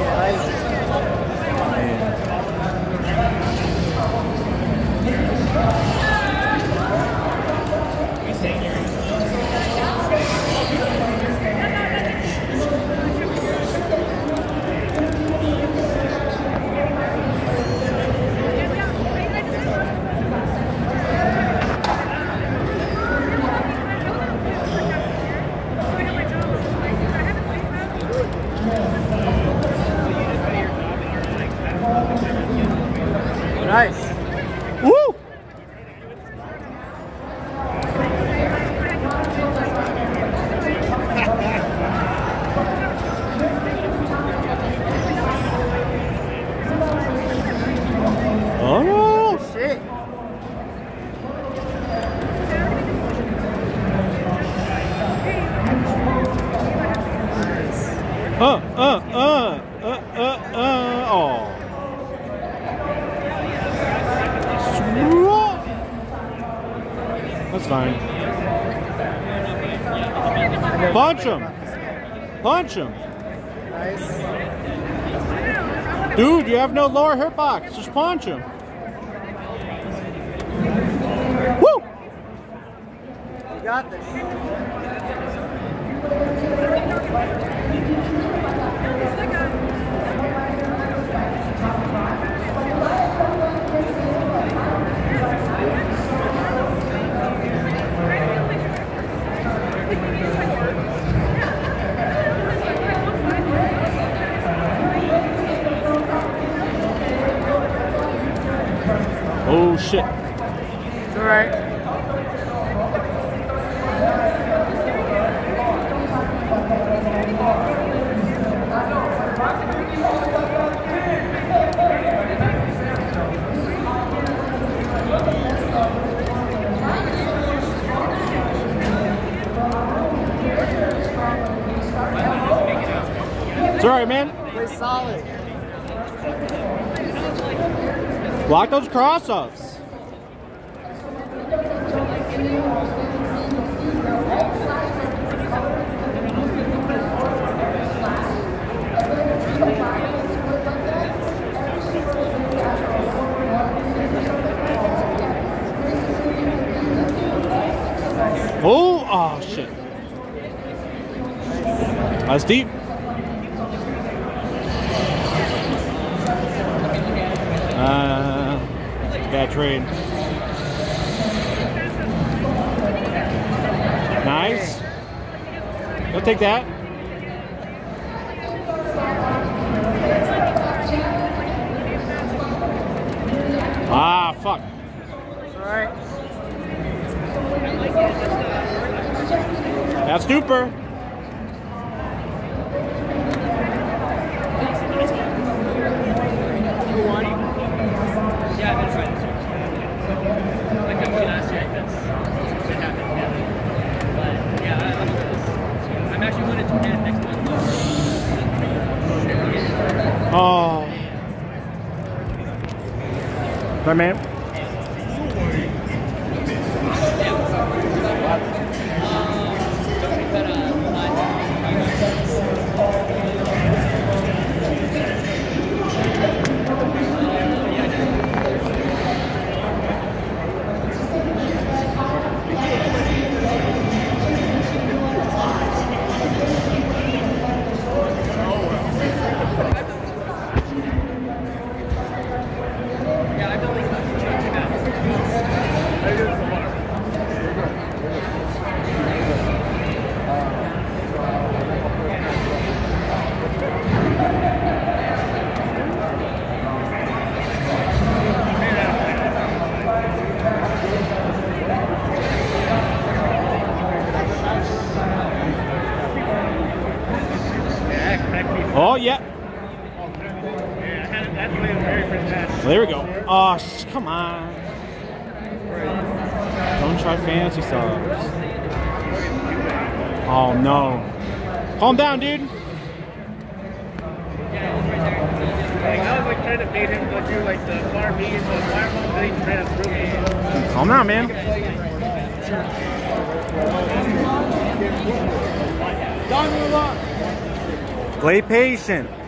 Right. Nice. Woo! Oh, Shit. uh, uh, uh, uh, uh, uh, oh. That's fine. Punch him. Punch him. Nice. Dude, you have no lower hurt box. Just punch him. Woo! You got this. Oh shit. It's alright. It's alright, man. Play solid. Block those cross ups. Oh, oh shit. That's deep. Uh, bad trade. Nice. I'll take that. Ah, fuck. Alright. That's super. Yeah. Like I last year, that's that Oh. Right, man. Oh, yeah. Well, there we go. Oh, sh- come on. Don't try fancy subs. Oh, no. Calm down, dude. Like I was like trying to bait him to do like the far bees, the fireball thing, trying to through me. Calm down, man. Play patient.